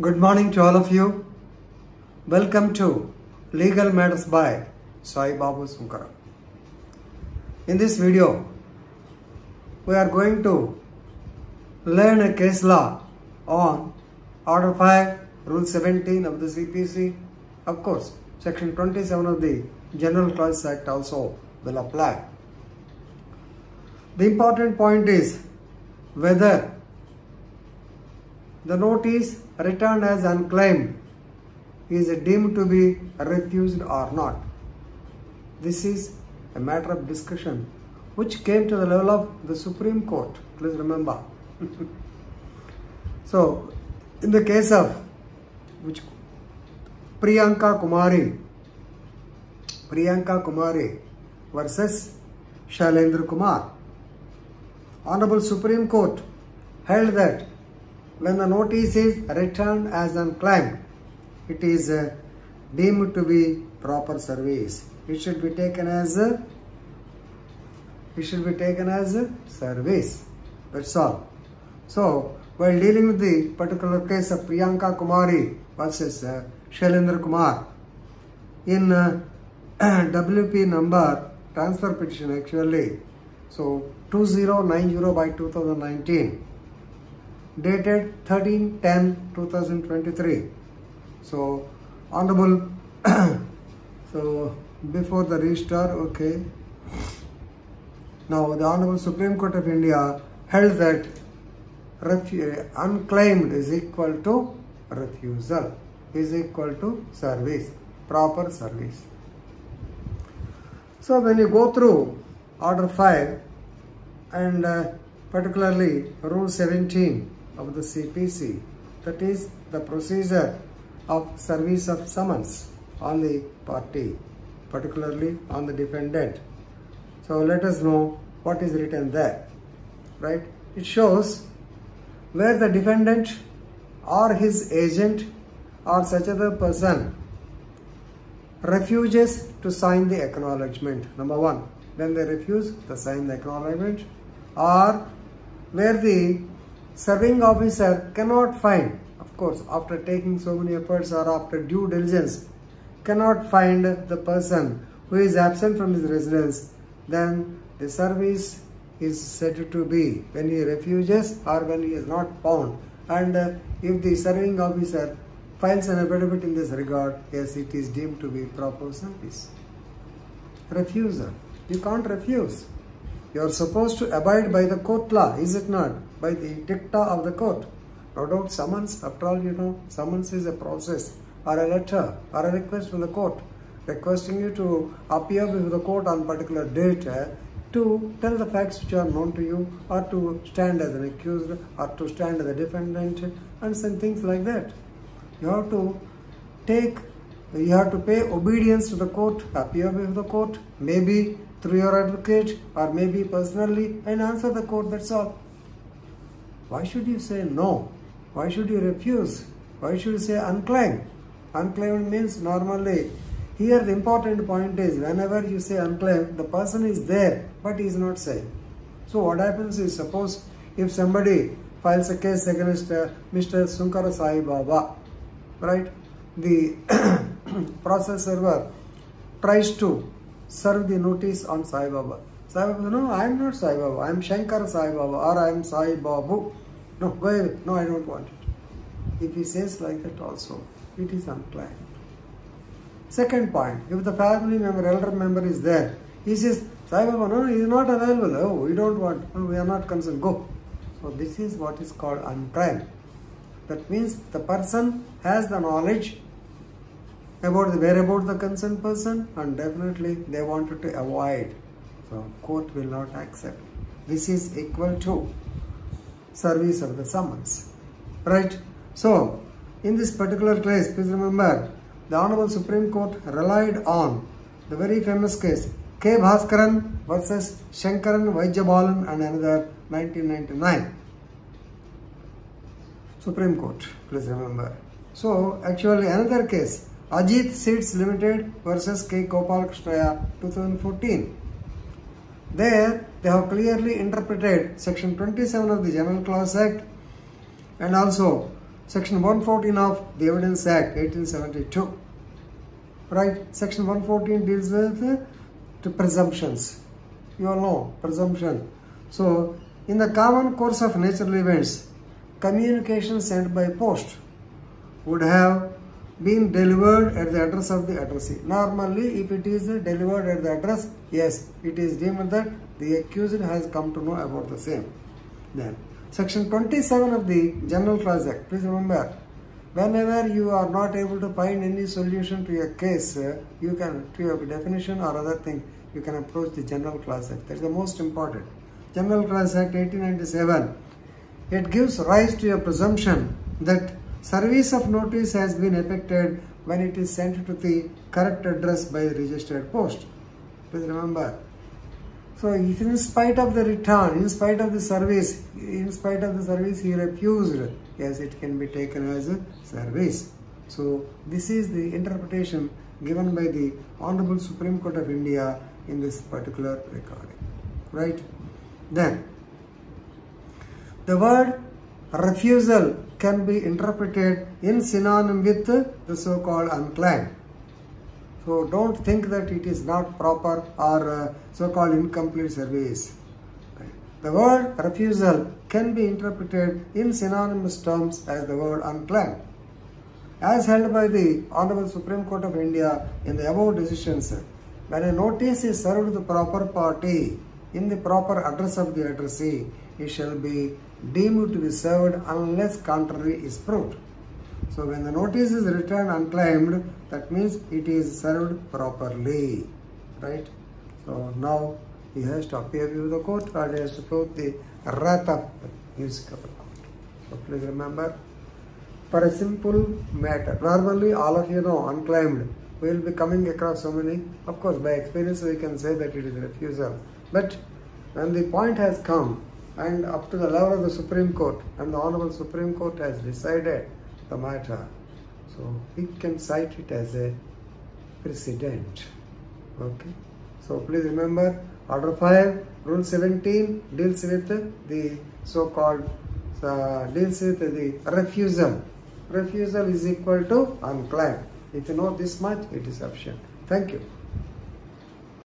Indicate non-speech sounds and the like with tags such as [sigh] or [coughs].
Good morning to all of you. Welcome to Legal Matters by Sai Babu Sunkara. In this video, we are going to learn a case law on Order 5, Rule 17 of the CPC. Of course, Section 27 of the General Clause Act also will apply. The important point is whether the notice returned as unclaimed is deemed to be refused or not. This is a matter of discussion which came to the level of the Supreme Court. Please remember. [laughs] so, in the case of which Priyanka Kumari, Priyanka Kumari versus Shailendra Kumar, Honorable Supreme Court held that when the notice is returned as unclaimed, it is uh, deemed to be proper service. It should be taken as a, it should be taken as a service. That's all. So, while dealing with the particular case of Priyanka Kumari versus uh, Shailendra Kumar, in uh, [clears throat] WP number transfer petition actually, so 2090 by 2019, dated 13-10-2023. So, Honorable, [coughs] so before the registrar, okay. Now, the Honorable Supreme Court of India held that unclaimed is equal to refusal, is equal to service, proper service. So, when you go through Order 5 and uh, particularly Rule 17 of the CPC, that is the procedure of service of summons on the party, particularly on the defendant. So let us know what is written there, right? It shows where the defendant or his agent or such other person refuses to sign the acknowledgement. Number one, when they refuse to sign the acknowledgement or where the serving officer cannot find, of course, after taking so many efforts or after due diligence, cannot find the person who is absent from his residence, then the service is said to be when he refuses or when he is not found. And uh, if the serving officer files an affidavit in this regard, yes, it is deemed to be proper service. Refusal. You can't refuse. You are supposed to abide by the court law, is it not? By the dicta of the court. No doubt summons, after all, you know, summons is a process or a letter or a request from the court requesting you to appear before the court on particular date uh, to tell the facts which are known to you or to stand as an accused or to stand as a defendant and some things like that. You have to take, you have to pay obedience to the court, appear before the court, maybe through your advocate or maybe personally and answer the court, that's all. Why should you say no? Why should you refuse? Why should you say unclaimed? Unclaimed means normally, here the important point is whenever you say unclaimed, the person is there but he is not saying. So what happens is suppose if somebody files a case against uh, Mr. Sunkara Sai Baba, right? The [clears throat] process server tries to serve the notice on Sai Baba. Sai Baba, no, I am not Sai Baba, I am Shankar Sai Baba or I am Sai Babu. No, go away. No, I don't want it. If he says like that also, it is unclaimed. Second point, if the family member, elder member is there, he says, Sai Baba, no, he is not available. Oh, we don't want, no, we are not concerned, go. So this is what is called unclaimed. That means the person has the knowledge about the whereabouts the concerned person and definitely they wanted to avoid. So court will not accept. This is equal to service of the summons. Right? So, in this particular case, please remember, the Honorable Supreme Court relied on the very famous case K. Bhaskaran versus Shankaran Vaidyabalan and another 1999. Supreme Court, please remember. So, actually another case, Ajeet Seeds Limited versus K. Gopal Krishnaiah 2014. There, they have clearly interpreted Section 27 of the General Clause Act and also Section 114 of the Evidence Act 1872. Right? Section 114 deals with presumptions. You all know presumption. So, in the common course of natural events, communication sent by post would have been delivered at the address of the addressee. Normally, if it is delivered at the address, yes, it is deemed that the accused has come to know about the same. Then, section 27 of the General Clause Act, please remember, whenever you are not able to find any solution to your case, uh, you can, to your definition or other thing, you can approach the General Clause Act. That is the most important. General Clause Act 1897, it gives rise to a presumption that Service of notice has been effected when it is sent to the correct address by registered post. Please remember. So in spite of the return, in spite of the service, in spite of the service he refused, yes it can be taken as a service. So this is the interpretation given by the Honorable Supreme Court of India in this particular recording. Right? Then the word refusal can be interpreted in synonym with the so-called unclaimed. So don't think that it is not proper or uh, so-called incomplete service. The word refusal can be interpreted in synonymous terms as the word unclaimed. As held by the Honorable Supreme Court of India in the above decisions, when a notice is served to the proper party in the proper address of the addressee, it shall be deemed to be served unless contrary is proved. So when the notice is returned unclaimed, that means it is served properly, right? So now he has to appear before the court or he has to prove the wrath of his court. So please remember, for a simple matter, normally all of you know unclaimed, we will be coming across so many, of course by experience we can say that it is refusal. But when the point has come and up to the level of the Supreme Court and the Honorable Supreme Court has decided the matter. So we can cite it as a precedent. Okay. So please remember Order 5, Rule 17 deals with the so-called uh, deals with the refusal. Refusal is equal to unclaimed. If you know this much, it is sufficient. Thank you.